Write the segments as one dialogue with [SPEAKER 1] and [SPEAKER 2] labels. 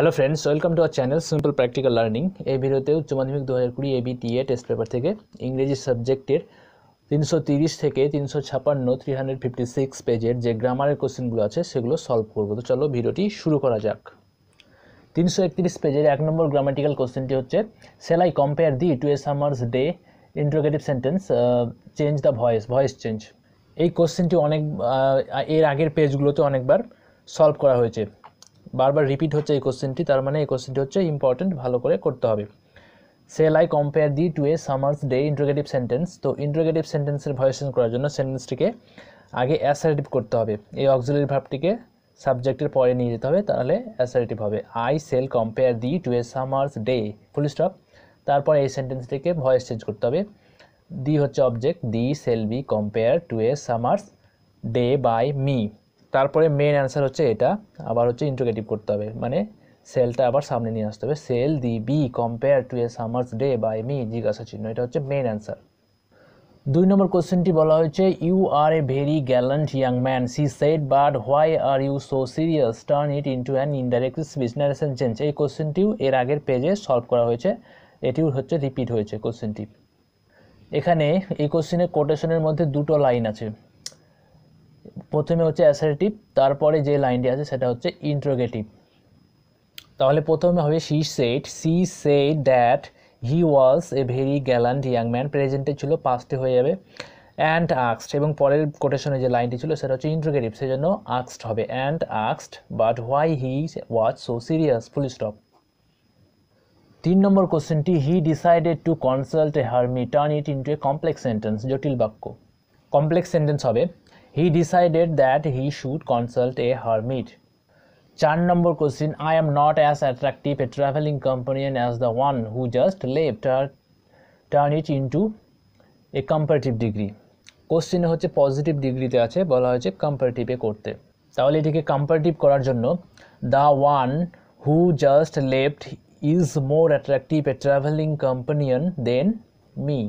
[SPEAKER 1] Hello friends welcome to our channel simple practical learning এই ভিডিওতে উচ্চ মাধ্যমিক দু হাজার কুড়ি এবিটিএ টেস্ট পেপার থেকে ইংরেজি সাবজেক্টের তিনশো তিরিশ থেকে তিনশো ছাপান্ন থ্রি হান্ড্রেড ফিফটি সিক্স পেজের যে গ্রামারের কোশ্চেনগুলো আছে সেগুলো সলভ করব। তো চলো ভিডিওটি শুরু করা যাক। তিনশো একত্রিশ পেজের এক নম্বর গ্রামাটিক্যাল কোশ্চেনটি হচ্ছে shall I compare thee to a summer's day interrogative sentence change the voice voice change এই কোশ্চেনটি অনেক এর আগের পেজগুলোতে অনেকবার সলভ করা হয়েছে। বারবার রিপিট হচ্ছে এই কোশ্চেনটি তার মানে এই কোশ্চেনটি হচ্ছে ইম্পর্টেন্ট ভালো করে করতে হবে। Shall I compare thee to a summer's day interrogative sentence তো ইন্টারোগেটিভ সেন্টেন্সের ভয়েস করার জন্য সেন্টেন্সটিকে আগে অ্যাসারেটিভ করতে হবে। এই অক্সিলারি ভার্বটিকে সাবজেক্টের পরে নিয়ে যেতে হবে, তাহলে অ্যাসারেটিভ হবে। I shall compare thee to a summer's day full stop তারপর এই সেন্টেন্সটিকে ভয়েস চেঞ্জ করতে হবে। দি হচ্ছে object thee shall be compared to a summer's day by me তারপরে মেন অ্যান্সার হচ্ছে এটা, আবার হচ্ছে ইন্ট্রোগেটিভ করতে হবে। মানে সেলটা আবার সামনে নিয়ে আসতে হবে। Shall thee be compared to a summer's day by me জিজ্ঞাসা চিহ্ন। এটা হচ্ছে মেন অ্যান্সার দুই নম্বর কোশ্চেনটি বলা হয়েছে you are a very gallant young man she said but why are you so serious turn it into an indirect speech narration change এই কোশ্চেনটিও এর আগের পেজে সলভ করা হয়েছে। এটিও হচ্ছে রিপিট হয়েছে কোশ্চেনটি এখানে এই কোশ্চেনের কোটেশনের মধ্যে দুটো লাইন আছে। প্রথমে হচ্ছে অ্যাসারেটিভ তারপরে যে লাইনটি আছে সেটা হচ্ছে ইন্ট্রোগেটিভ তাহলে প্রথমে হবে she said she said that he was a very gallant young man প্রেজেন্টে ছিল পাস্টে হয়ে যাবে অ্যান্ড আক্সড এবং পরের কোটেশনে যে লাইনটি ছিল সেটা হচ্ছে ইন্ট্রোগেটিভ সেজন্য আক্সড হবে and আক্সড but why he was so serious full stop তিন নম্বর কোশ্চেনটি he decided to consult a hermit turn it into a complex sentence জটিল বাক্য। কমপ্লেক্স সেন্টেন্স হবে he decided that he should consult a hermit চার নম্বর question I am not as attractive a travelling companion as the one who just left turn it into a comparative degree কোশ্চেনে হচ্ছে positive ডিগ্রিতে আছে, বলা হয়েছে কম্পারেটিভে করতে। তাহলে এটিকে কম্পারেটিভ করার জন্য the one who just left is more attractive a travelling companion than me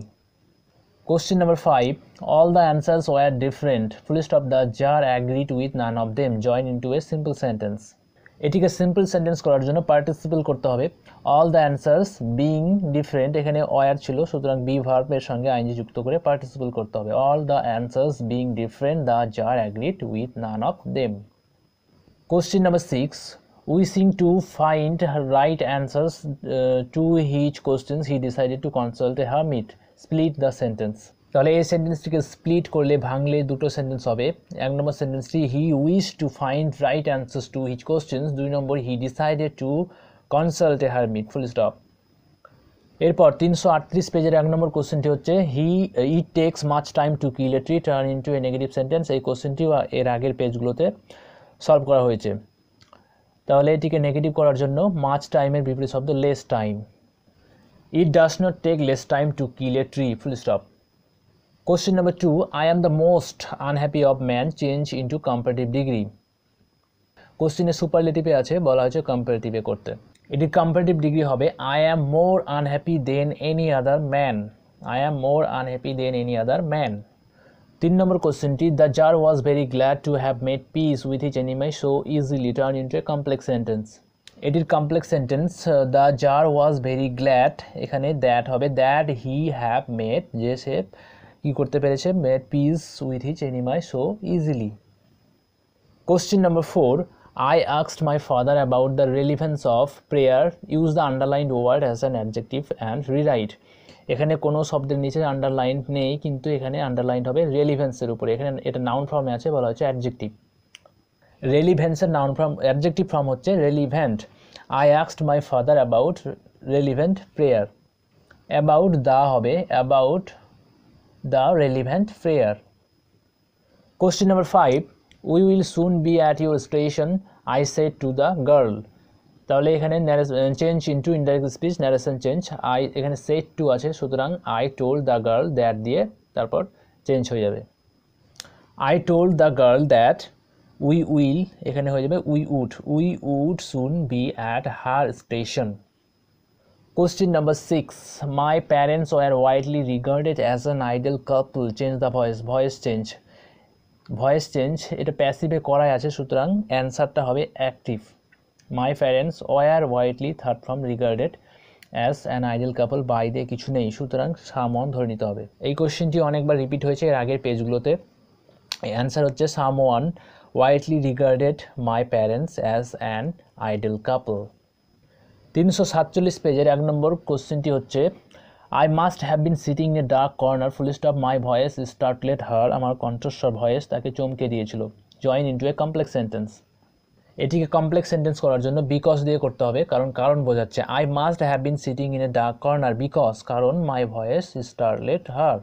[SPEAKER 1] Question number five. All the answers were different. Full stop. The jar agreed with none of them. Join into a simple sentence. এটিকে simple sentence করার জন্য participle করতে হবে all the answers being different এখানে were ছিল সুতরাং B ভার্বের সঙ্গে আইনজি যুক্ত করে পার্টিসিপেল করতে হবে all the answers being different the czar agreed with none of them Question number six. Wishing to find right answers uh, to each questions, he decided to consult a hermit. The sentence তাহলে এই সেন্টেন্সটিকে split করলে ভাঙলে দুটো sentence হবে। এক নম্বর সেন্টেন্সটি he wish to find right answers to which questions দুই নম্বর he decided to consult a hermit full stop এরপর তিনশো আটত্রিশ পেজের এক নম্বর কোশ্চেনটি হচ্ছে he it takes much time to kill a tree turn into a negative sentence এই কোশ্চেনটিও এর আগের পেজগুলোতে সলভ করা হয়েছে। তাহলে এটিকে নেগেটিভ করার জন্য মাচ টাইমের বিপরীত শব্দ less time it does not take less time to kill a tree full stop question number two I am the most unhappy of man change into comparative degree কোশ্চেনে সুপারলেটিভে আছে, বলা হয়েছে কম্পারেটিভে করতে। এটি কম্পারেটিভ ডিগ্রি হবে I am more unhappy than any other man I am more unhappy than any other man তিন নম্বর কোশ্চেনটি the czar was very glad to have made peace with his enemy so easily turn into a complex sentence এটির complex sentence the tsar was very glad এখানে that হবে that he have made যে সে কী করতে পেরেছে made peace with his enemy so easily Question number four I asked my father about the relevance of prayer use the underlined word as an adjective and rewrite এখানে কোনো শব্দের নিচে underline নেই, কিন্তু এখানে আন্ডারলাইন হবে রেলিভেন্সের উপরে। এখানে এটা নাউন ফর্মে আছে, বলা হচ্ছে অ্যাডজেক্টিভ রেলিভেন্সের নাউন ফর্ম অ্যাডজেক্টিভ ফর্ম হচ্ছে relevant I আক্সড my father about relevant prayer about the হবে about the relevant prayer Question number five We will soon be at your station, I said to the girl. তাহলে এখানে change into indirect speech narration change I এখানে said to আছে সুতরাং I told the girl that দিয়ে তারপর change হয়ে যাবে। I told the girl that we will, এখানে হয়ে যাবে we would we would soon be at her station Question number six. My parents were widely regarded as an ideal couple. Change the voice. Voice change. Voice change এটা প্যাসিভে করাই আছে, সুতরাং অ্যান্সারটা হবে active my parents were widely third from regarded as an ideal couple by দিয়ে কিছু নেই, সুতরাং সামন ধরে নিতে হবে এই কোশ্চেনটি অনেকবার রিপিট হয়েছে, এর আগের পেজগুলোতে অ্যান্সার হচ্ছে someone widely regarded my parents as an ideal couple তিনশো সাতচল্লিশ পেজের এক নম্বর কোশ্চেনটি হচ্ছে I must have been sitting a dark corner full stop my voice startled her আমার কণ্ঠস্বর ভয়েস তাকে চমকে দিয়েছিল। Join into a complex sentence এটিকে কমপ্লেক্স সেন্টেন্স করার জন্য বিকজ দিয়ে করতে হবে, কারণ কারণ বোঝাচ্ছে I must have been sitting in a dark corner because কারণ মাই ভয়েস স্টারলেট হার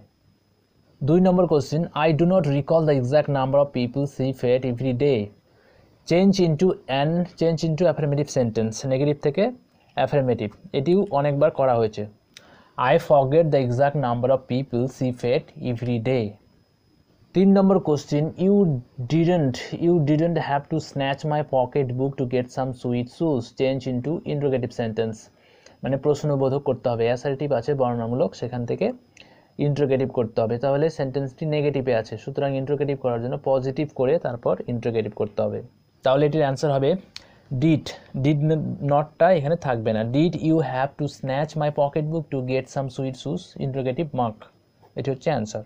[SPEAKER 1] দুই number question I do not recall the exact number of people she fed every day change into an change into affirmative sentence negative থেকে affirmative এটিও অনেকবার করা হয়েছে। I forget the exact number of people she fed every day তিন number question you didn't you didn't have to snatch my pocket book to get some sweet shoes change into interrogative sentence মানে প্রশ্নবোধক করতে হবে assertive আছে, বর্ণনামূলক, সেখান থেকে interrogative করতে হবে। তাহলে সেন্টেন্সটি নেগেটিভে আছে। সুতরাং ইন্ট্রোগেটিভ করার জন্য পজিটিভ করে তারপর ইন্ট্রোগেটিভ করতে হবে। তাহলে এটির অ্যান্সার হবে ডিড ডিড নটটা এখানে থাকবে না। Did you have to snatch my pocket book to get some sweet shoes interrogative mark এটি হচ্ছে answer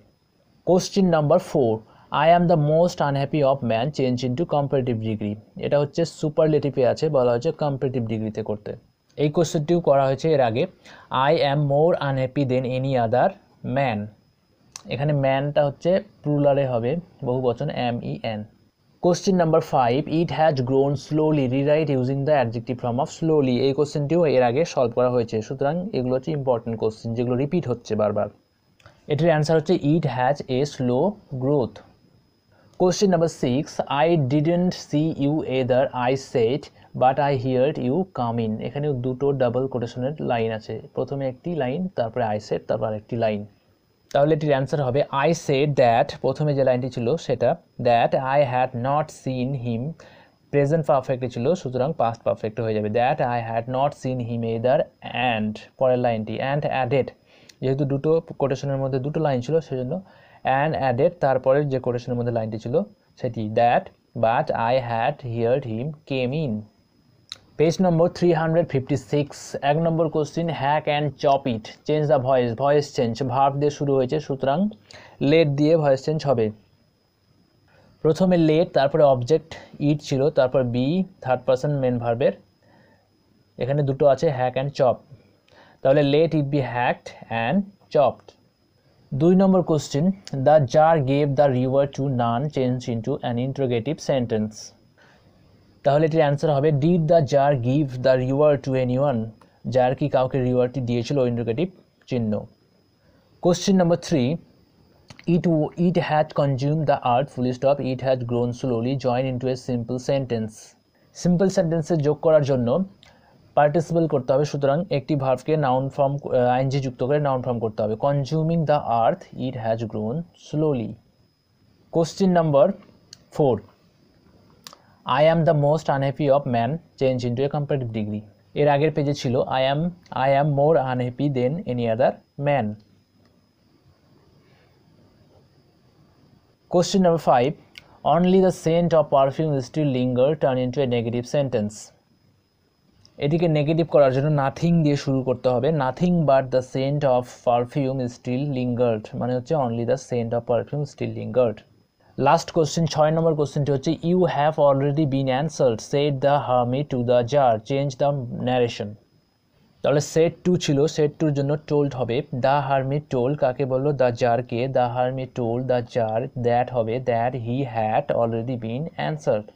[SPEAKER 1] question number four I am the most unhappy of man change into comparative degree এটা হচ্ছে সুপারলেটিভে আছে, বলা হচ্ছে কম্পারেটিভ ডিগ্রিতে করতে। এই কোশ্চেনটিও করা হয়েছে এর আগে I am more unhappy than any other man এখানে ম্যানটা হচ্ছে প্রুলারে হবে, বহু বচন M E N question number five it has grown slowly rewrite using the adjective form of slowly এই কোশ্চেনটিও এর আগে সলভ করা হয়েছে, সুতরাং এগুলো হচ্ছে ইম্পর্টেন্ট কোশ্চেন যেগুলো রিপিট হচ্ছে বারবার। এটির অ্যান্সার হচ্ছে it has a slow growth question number six I didn't see you either I said but I hear you come in এখানে দুটো ডাবল কোটেশনের লাইন আছে। প্রথমে একটি লাইন তারপরে আই সেট তারপর আরেকটি লাইন তাহলে এটির অ্যান্সার হবে আই সেড দ্যাট প্রথমে যে লাইনটি ছিল সেটা that I had not seen him present পারফেক্টে ছিল, সুতরাং পাস্ট পারফেক্ট হয়ে যাবে। That I had not seen him either and পরের লাইনটি অ্যান্ড অ্যাডেড যেহেতু দুটো কোটেশনের মধ্যে দুটো লাইন ছিল, সেজন্য অ্যান্ড অ্যাডেড তারপরের যে কোটেশনের মধ্যে লাইনটি ছিল, সেটি that but I had heard him came in page number three hundred fifty six এক number question hack and chop it change the voice voice change verb দিয়ে শুরু হয়েছে, সুতরাং লেট দিয়ে ভয়েস চেঞ্জ হবে। প্রথমে লেট তারপরে অবজেক্ট ইট ছিল, তারপর বি থার্ড পার্সন মেন ভার্বের এখানে দুটো আছে হ্যাক অ্যান্ড চপ তাহলে let it be hacked and chopped দুই number question the czar gave the reward to none change into an interrogative sentence তাহলে এটির অ্যান্সার হবে did the czar give the reward to anyone যার কি কাউকে রিওয়ারটি দিয়েছিল ইন্ডিকেটিভ চিহ্ন? Question number three it it had consume the earth full stop it had grown slowly join into a simple sentence simple সেন্টেন্সে যোগ করার জন্য পার্টিসিপেল করতে হবে, সুতরাং একটি ভার্ভকে নাউন ফর্ম আইনজি যুক্ত করে নাউন ফর্ম করতে হবে। Consuming the earth it has grown slowly question number four I am the most unhappy of man change into a comparative degree এর আগের পেজে ছিল I am I am more unhappy than any other man question number five only the scent of perfume still linger turn into a negative sentence এটিকে negative করার জন্য nothing দিয়ে শুরু করতে হবে। Nothing but the scent of perfume still lingered মানে হচ্ছে only the scent of perfume still lingered last question ছয় নম্বর কোশ্চেনটি হচ্ছে you have already been answered said the hermit to the czar change the narration তাহলে said to ছিল said টুর জন্য told হবে। দ্য হার্মি টোল কাকে বলল? The জারকে the hermit told the czar that হবে that he had already been answered